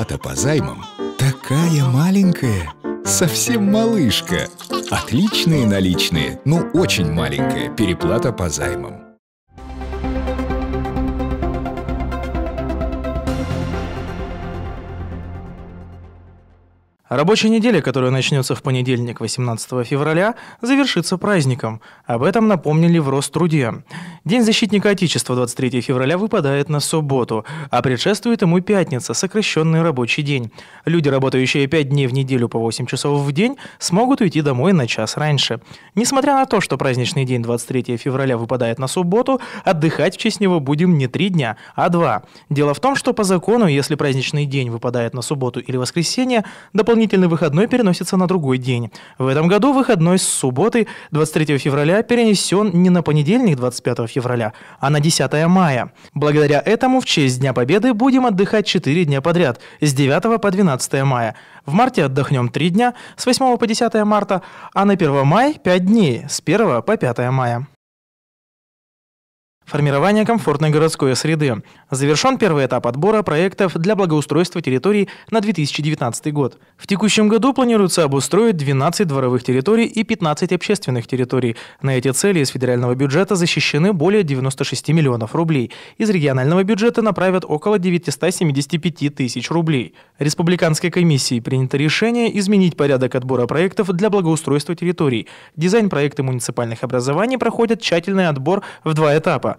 Переплата по займам такая маленькая, совсем малышка. Отличные наличные, но очень маленькая переплата по займам. Рабочая неделя, которая начнется в понедельник, 18 февраля, завершится праздником. Об этом напомнили в Роструде. День защитника Отечества 23 февраля выпадает на субботу, а предшествует ему пятница, сокращенный рабочий день. Люди, работающие 5 дней в неделю по 8 часов в день, смогут уйти домой на час раньше. Несмотря на то, что праздничный день 23 февраля выпадает на субботу, отдыхать в честь него будем не 3 дня, а 2. Дело в том, что по закону, если праздничный день выпадает на субботу или воскресенье, дополнительно дополнительный выходной переносится на другой день. В этом году выходной с субботы 23 февраля перенесен не на понедельник 25 февраля, а на 10 мая. Благодаря этому в честь Дня Победы будем отдыхать 4 дня подряд, с 9 по 12 мая. В марте отдохнем 3 дня, с 8 по 10 марта, а на 1 мая 5 дней, с 1 по 5 мая. Формирование комфортной городской среды. Завершен первый этап отбора проектов для благоустройства территорий на 2019 год. В текущем году планируется обустроить 12 дворовых территорий и 15 общественных территорий. На эти цели из федерального бюджета защищены более 96 миллионов рублей. Из регионального бюджета направят около 975 тысяч рублей. Республиканской комиссией принято решение изменить порядок отбора проектов для благоустройства территорий. Дизайн проекта муниципальных образований проходит тщательный отбор в два этапа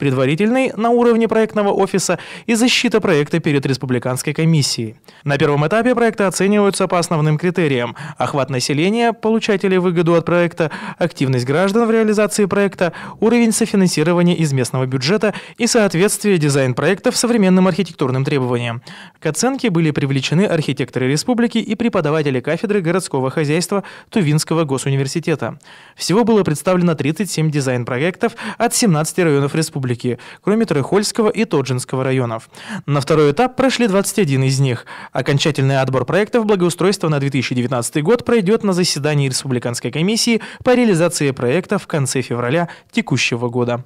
предварительный на уровне проектного офиса и защита проекта перед республиканской комиссией. На первом этапе проекты оцениваются по основным критериям – охват населения, получателей выгоду от проекта, активность граждан в реализации проекта, уровень софинансирования из местного бюджета и соответствие дизайн-проектов современным архитектурным требованиям. К оценке были привлечены архитекторы республики и преподаватели кафедры городского хозяйства Тувинского госуниверситета. Всего было представлено 37 дизайн-проектов от 17 районов республики республики, кроме Трехольского и Тоджинского районов. На второй этап прошли 21 из них. Окончательный отбор проектов благоустройства на 2019 год пройдет на заседании Республиканской комиссии по реализации проекта в конце февраля текущего года.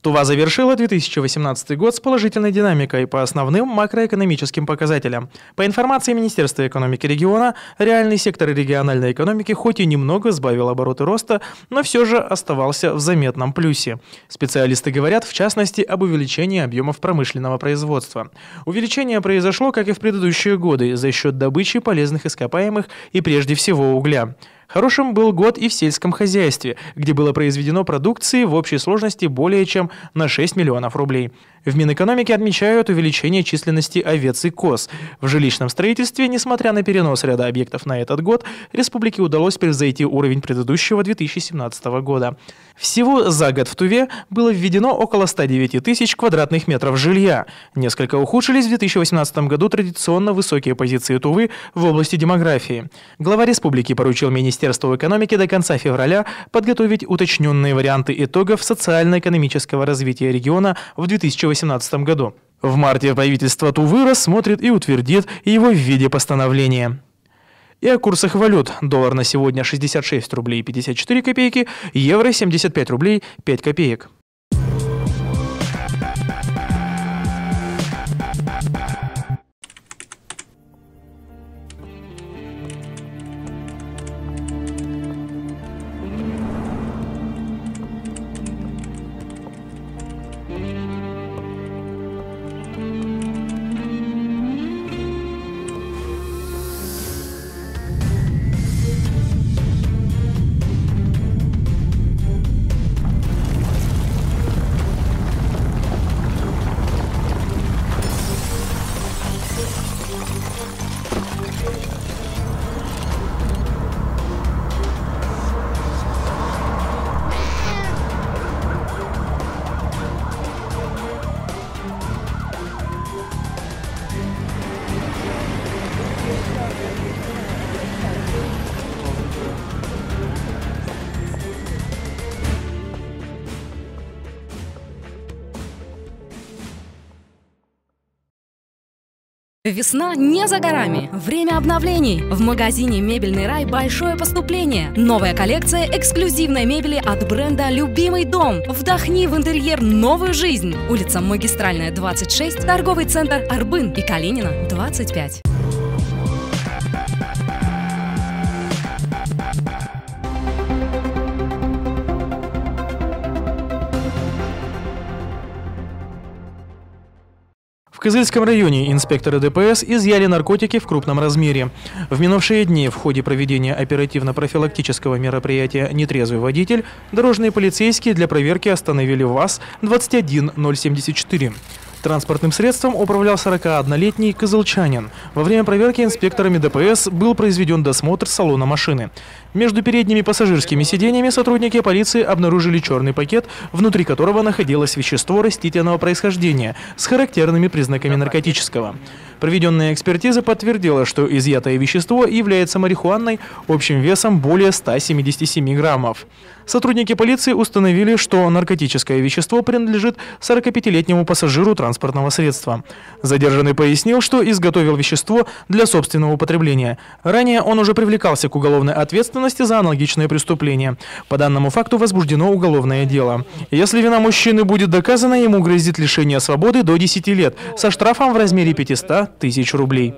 Тува завершила 2018 год с положительной динамикой по основным макроэкономическим показателям. По информации Министерства экономики региона, реальный сектор региональной экономики хоть и немного сбавил обороты роста, но все же оставался в заметном плюсе. Специалисты говорят, в частности, об увеличении объемов промышленного производства. Увеличение произошло, как и в предыдущие годы, за счет добычи полезных ископаемых и прежде всего угля. Хорошим был год и в сельском хозяйстве, где было произведено продукции в общей сложности более чем на 6 миллионов рублей. В Минэкономике отмечают увеличение численности овец и коз. В жилищном строительстве, несмотря на перенос ряда объектов на этот год, республике удалось превзойти уровень предыдущего 2017 года. Всего за год в Туве было введено около 109 тысяч квадратных метров жилья. Несколько ухудшились в 2018 году традиционно высокие позиции Тувы в области демографии. Глава республики поручил Министерству экономики до конца февраля подготовить уточненные варианты итогов социально-экономического развития региона в 2018 2018 году. В марте правительство Тувы рассмотрит и утвердит его в виде постановления. И о курсах валют. Доллар на сегодня 66 рублей 54 копейки, евро 75 рублей 5 копеек. Весна не за горами. Время обновлений. В магазине «Мебельный рай» большое поступление. Новая коллекция эксклюзивной мебели от бренда «Любимый дом». Вдохни в интерьер новую жизнь. Улица Магистральная, 26, торговый центр «Арбын» и Калинина, 25. В Кызыльском районе инспекторы ДПС изъяли наркотики в крупном размере. В минувшие дни в ходе проведения оперативно-профилактического мероприятия «Нетрезвый водитель» дорожные полицейские для проверки остановили ВАЗ-21074. Транспортным средством управлял 41-летний козылчанин. Во время проверки инспекторами ДПС был произведен досмотр салона машины. Между передними пассажирскими сиденьями сотрудники полиции обнаружили черный пакет, внутри которого находилось вещество растительного происхождения с характерными признаками наркотического. Проведенная экспертиза подтвердила, что изъятое вещество является марихуаной общим весом более 177 граммов. Сотрудники полиции установили, что наркотическое вещество принадлежит 45-летнему пассажиру транспортного средства. Задержанный пояснил, что изготовил вещество для собственного употребления. Ранее он уже привлекался к уголовной ответственности за аналогичное преступление. По данному факту возбуждено уголовное дело. Если вина мужчины будет доказана, ему грозит лишение свободы до 10 лет со штрафом в размере 500 тысяч рублей.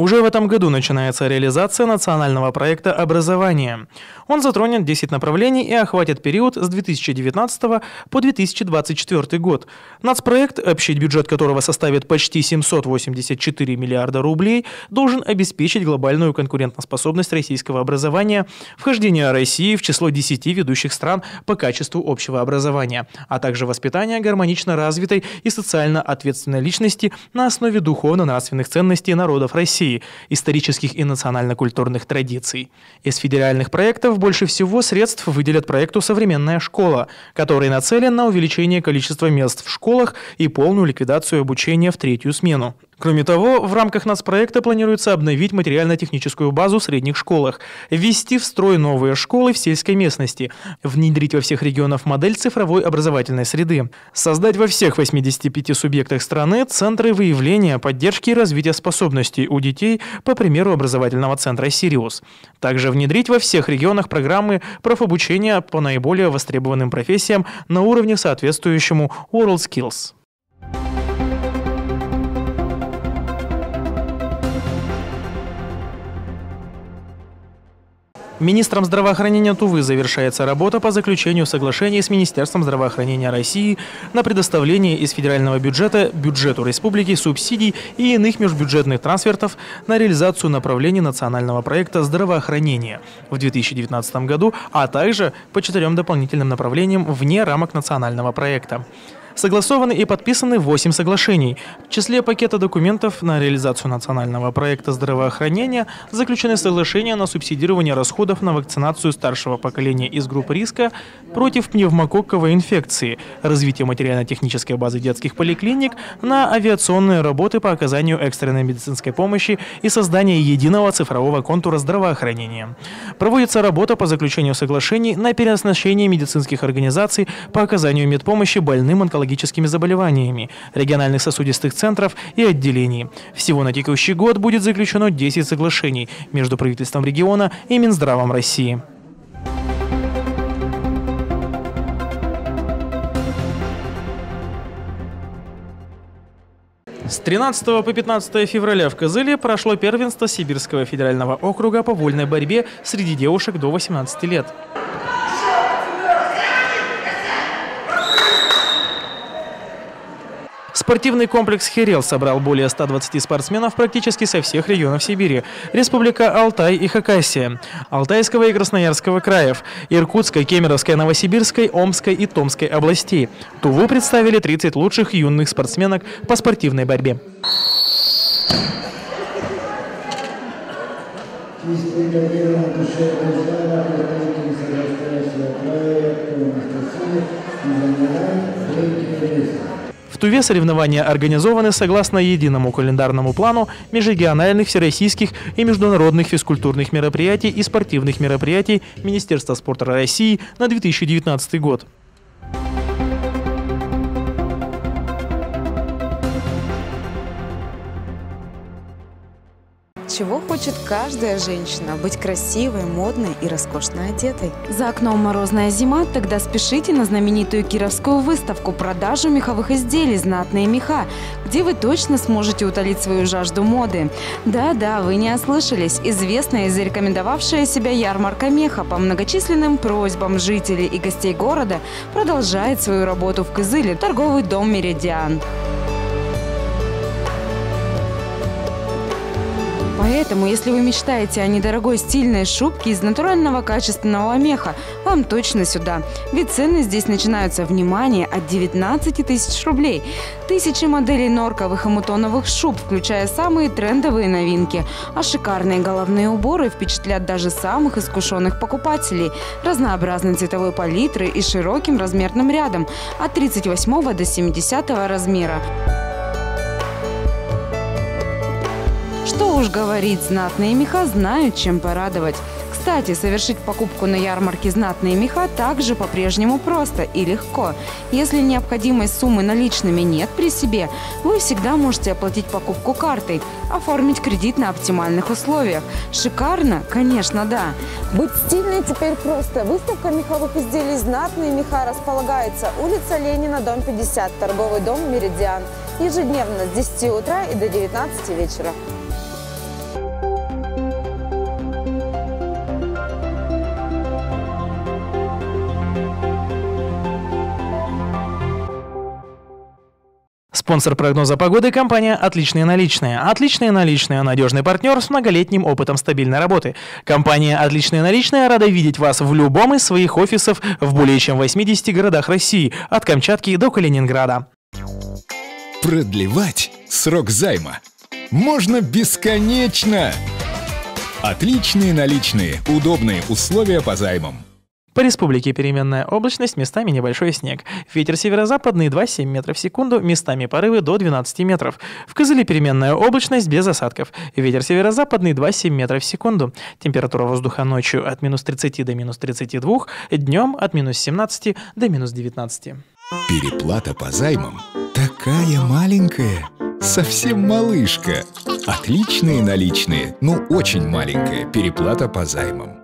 Уже в этом году начинается реализация национального проекта образования. Он затронет 10 направлений и охватит период с 2019 по 2024 год. Нацпроект, общий бюджет которого составит почти 784 миллиарда рублей, должен обеспечить глобальную конкурентоспособность российского образования, вхождение России в число 10 ведущих стран по качеству общего образования, а также воспитание гармонично развитой и социально ответственной личности на основе духовно-нравственных ценностей народов России исторических и национально-культурных традиций. Из федеральных проектов больше всего средств выделят проекту «Современная школа», который нацелен на увеличение количества мест в школах и полную ликвидацию обучения в третью смену. Кроме того, в рамках нацпроекта планируется обновить материально-техническую базу в средних школах, ввести в строй новые школы в сельской местности, внедрить во всех регионах модель цифровой образовательной среды, создать во всех 85 субъектах страны центры выявления, поддержки и развития способностей у детей по примеру образовательного центра «Сириус». Также внедрить во всех регионах программы профобучения по наиболее востребованным профессиям на уровне соответствующему WorldSkills. Министром здравоохранения Тувы завершается работа по заключению соглашений с Министерством здравоохранения России на предоставление из федерального бюджета бюджету республики субсидий и иных межбюджетных трансфертов на реализацию направлений национального проекта здравоохранения в 2019 году, а также по четырем дополнительным направлениям вне рамок национального проекта. Согласованы и подписаны 8 соглашений. В числе пакета документов на реализацию национального проекта здравоохранения заключены соглашения на субсидирование расходов на вакцинацию старшего поколения из групп риска против пневмококковой инфекции, развитие материально-технической базы детских поликлиник, на авиационные работы по оказанию экстренной медицинской помощи и создание единого цифрового контура здравоохранения. Проводится работа по заключению соглашений на переоснащение медицинских организаций по оказанию медпомощи больным онкологическим онкологическими заболеваниями, региональных сосудистых центров и отделений. Всего на текущий год будет заключено 10 соглашений между правительством региона и Минздравом России. С 13 по 15 февраля в Кызыле прошло первенство Сибирского федерального округа по вольной борьбе среди девушек до 18 лет. Спортивный комплекс «Херел» собрал более 120 спортсменов практически со всех регионов Сибири. Республика Алтай и Хакасия, Алтайского и Красноярского краев, Иркутской, Кемеровской, Новосибирской, Омской и Томской областей. Туву представили 30 лучших юных спортсменок по спортивной борьбе. Из Туве соревнования организованы согласно единому календарному плану межрегиональных, всероссийских и международных физкультурных мероприятий и спортивных мероприятий Министерства спорта России на 2019 год. Чего хочет каждая женщина? Быть красивой, модной и роскошно одетой. За окном морозная зима, тогда спешите на знаменитую Кировскую выставку продажу меховых изделий «Знатные меха», где вы точно сможете утолить свою жажду моды. Да-да, вы не ослышались. Известная и зарекомендовавшая себя ярмарка меха по многочисленным просьбам жителей и гостей города продолжает свою работу в Кызыле, торговый дом «Меридиан». Поэтому, если вы мечтаете о недорогой стильной шубке из натурального качественного меха, вам точно сюда. Ведь цены здесь начинаются, внимание, от 19 тысяч рублей. Тысячи моделей норковых и мутоновых шуб, включая самые трендовые новинки. А шикарные головные уборы впечатлят даже самых искушенных покупателей. Разнообразной цветовой палитры и широким размерным рядом от 38 до 70 размера. Уж говорить, знатные меха знают, чем порадовать. Кстати, совершить покупку на ярмарке «Знатные меха» также по-прежнему просто и легко. Если необходимой суммы наличными нет при себе, вы всегда можете оплатить покупку картой, оформить кредит на оптимальных условиях. Шикарно? Конечно, да. Быть стильной теперь просто. Выставка меховых изделий «Знатные меха» располагается улица Ленина, дом 50, торговый дом «Меридиан». Ежедневно с 10 утра и до 19 вечера. Спонсор прогноза погоды – компания «Отличные наличные». «Отличные наличные» – надежный партнер с многолетним опытом стабильной работы. Компания «Отличные наличные» рада видеть вас в любом из своих офисов в более чем 80 городах России, от Камчатки до Калининграда. Продлевать срок займа можно бесконечно. Отличные наличные, удобные условия по займам. По республике переменная облачность, местами небольшой снег. Ветер северо-западный 2,7 метров в секунду, местами порывы до 12 метров. В Кызыле переменная облачность без осадков. Ветер северо-западный 2,7 метров в секунду. Температура воздуха ночью от минус 30 до минус 32, днем от минус 17 до минус 19. Переплата по займам такая маленькая, совсем малышка. Отличные наличные, ну очень маленькая переплата по займам.